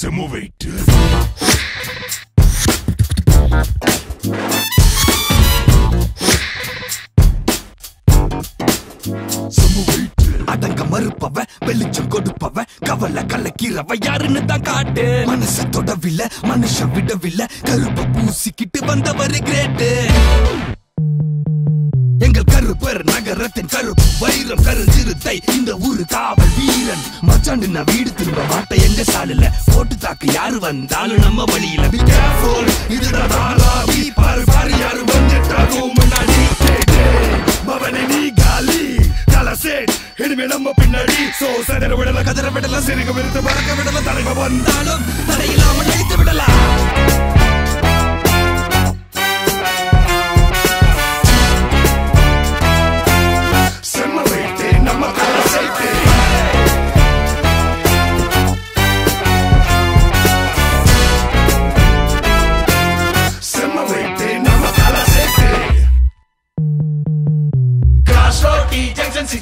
செம்ம வெயிட் அடங்க மறுப்பவ வெளிச்சம் கொடுப்பவ கவலை கலக்கிறவ யாருன்னு தான் காட்டு. மனச தொடவில்ல மனுஷ விடவில்ல கருப்ப பூசிக்கிட்டு வந்தவரு கிரேட்டு. எங்கள் கருப்பர் நகரத்தின் கருப்பு வைரம் கருஞ்சிறுத்தை இந்த ஊரு காவல் வீரன். மச்சாண்டு நான் வீடு திரும்ப மாட்டேன் எங்க சாலுல? போட்டு தாக்கு யாரு வந்தாலும் நம்ம வழியில. Be careful, இதுதான் தாராவி பாரு பாரு யாரு வந்துட்டாலும் முன்னாடி மவனே நீ காலி கலசேட் இனிமே நம்ம பின்னாடி. சோ சதர விடல கதற விடல சிறுக விருத்து பறக்க விடல தலைவ வந்தாலும் தடையில்லாமல் அழித்து விடலாம்.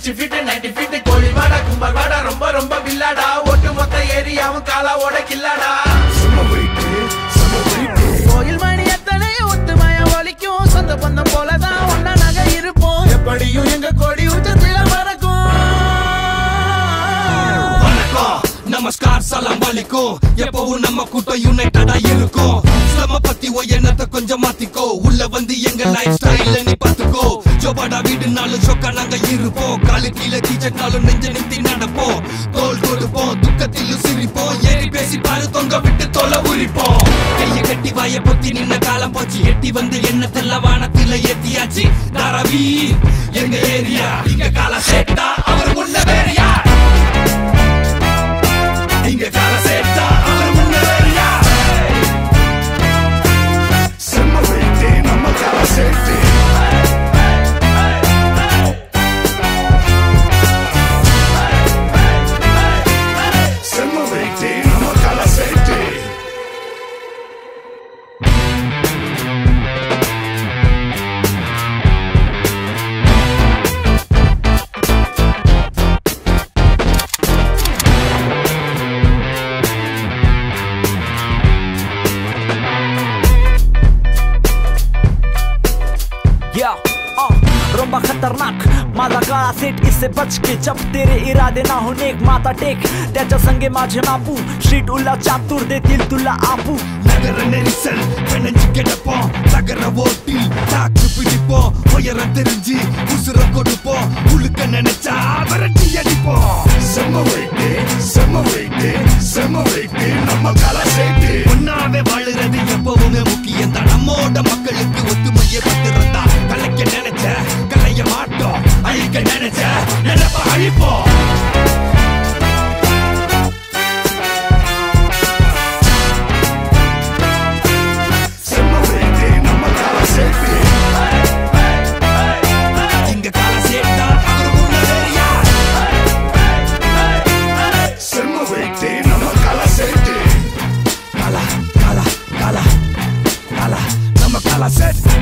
சிக்ஸ்டி ஃபீட் நைன்டி ஃபீட் கோழிவாடா கும்பல்வாடா ரொம்ப ரொம்ப பில்லாடா ஒட்டு மொத்த ஏரியாவும் காலாவோட கில்லாடா. கோயில் மணி எத்தனை? ஒத்துமைய ஒலிக்கும். சொந்த பந்தம் போலதான் ஒன்னா நகை இருப்போம். எப்படியும் எங்க கொடி உச்சத்தில மறக்கும். வணக்கம். நமஸ்கார் சலாம் வலிக்கும். எப்பவும் நம்ம கூட்டம் யுனைட்டடா இருக்கும். நம்ம பத்தி ஓ எண்ணத்தை கொஞ்சம் மாத்திக்கோ. உள்ள வந்து எங்க லைஃப் ஸ்டைல நீ பாத்துக்கோ ஜோபாடா வீடுனாலும் சொக்கா நாங்க இருப்போம். காலு கீழே கீச்சட்டாலும் நெஞ்ச நிறுத்தி நடப்போம். தோல் கொடுப்போம் துக்கத்திலும் சிரிப்போம். ஏறி பேசி பாரு தொங்க விட்டு தொலை உரிப்போம். கைய கட்டி வாய பொத்தி நின்ன காலம் போச்சு. எட்டி வந்து எண்ணத்தெல்லாம் வானத்தில ஏத்தியாச்சு. தாராவி எங்க ஏரியா? இங்க கால சேட்டா. அவரு या आ, रंबा खतरनाक माझा काळा सेट इससे बच के जब तेरे इरादे ना हो नेक माता टेक त्याच्या संगे माझे मापू स्ट्रीट उल्ला चातुर देतील तुला आपू நகர நெரிசல் பிணைஞ்சு கிடப்போம் தகர ஓட்டில் தாக்கு பிடிப்போம் உயரம் தெரிஞ்சு உசுர கொடுப்போம் உழுக்க நினைச்சா said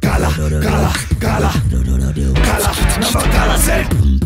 Gala, Gala, Gala, Gala, Gala, Gala, Gala, Gala, Gala, Gala, Gala,